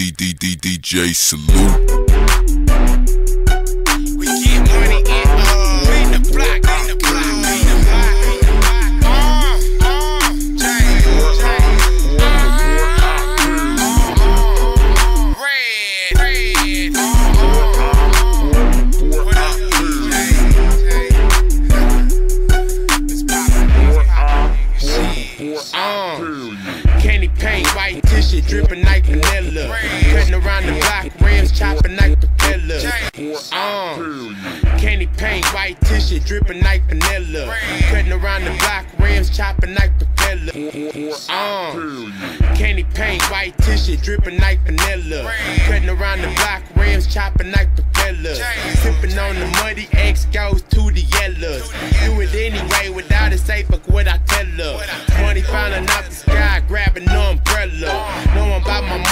D D D DJ Salute. Tissue, dripping like vanilla. Cutting around the block, rims chopping like propellers. Uh, candy paint, white tissue, dripping like vanilla. Cutting around the block, rims chopping like propellers. Uh, candy paint, white tissue, dripping like vanilla. Cutting around the block, rims chopping like propellers. Sipping on the muddy X goes to the yellows. Do it anyway without a safe, fuck what I tell her. Money falling out the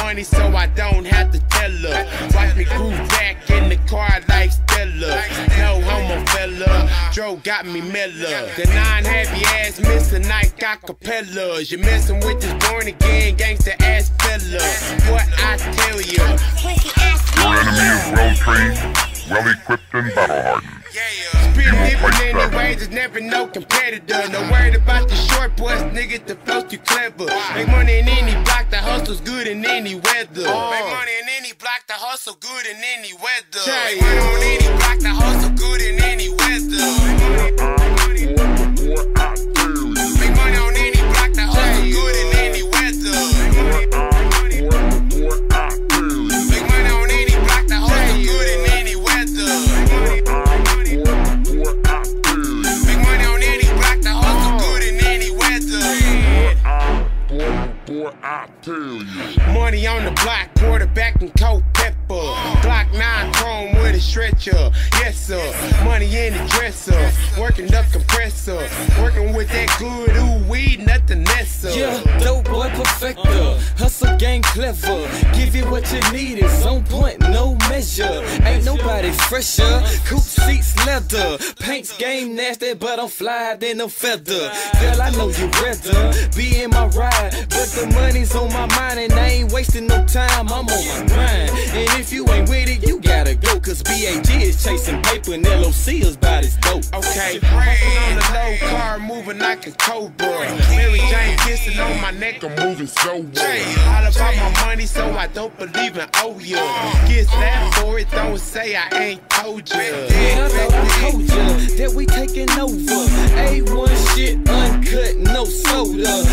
money, so I don't have to tell her. Watch me groove back in the car like Stella. No homo fella, Dro got me Miller. The nine happy ass missing night acapellas. You're messing with this born again gangster ass fella. What I tell you. Your enemy is well trained, well equipped, and battle hardened. Spit different anyway, there's never no competitor. No worried about the short boys, nigga, the flow too clever. Make money in any block, the hustle's good in any weather. Oh. Make money in any block, the hustle good in any weather. Make money on any block, the hustle good in any weather. Weather. Money on the block, quarterback and cold pepper. Glock 9 chrome with a stretcher. Yes, sir. Money in the dresser. Working up compressor. Working with that good ooh weed, nothing less. sir. Yeah, dope boy perfecter. Game clever. Give you what you need. It's on point, no measure. Ain't nobody fresher. Coupe seats leather. Paint's game nasty, but I'm fly than a feather. Girl, I know you rather be in my ride. But the money's on my mind and I ain't wasting no time. I'm on my grind. And if you ain't with it, you gotta go. Cause BAG is chasing paper and LOC is about his dope. Okay, puffin' on the low car, moving like a cobra. Mary Jane kissing on my neck, I'm moving so well. All about my money, so I don't believe in oh yeah. Get slapped for it, don't say I ain't told. Yeah, I told ya uh, that we taking over. A1 shit, uncut, no soda.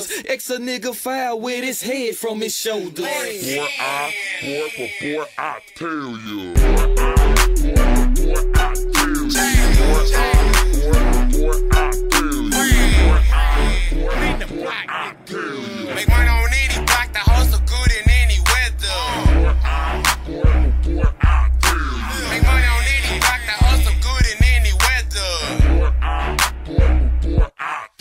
Soldiers. Ex a nigga file with his head from his shoulders. Boy, I, boy, boy, I tell you.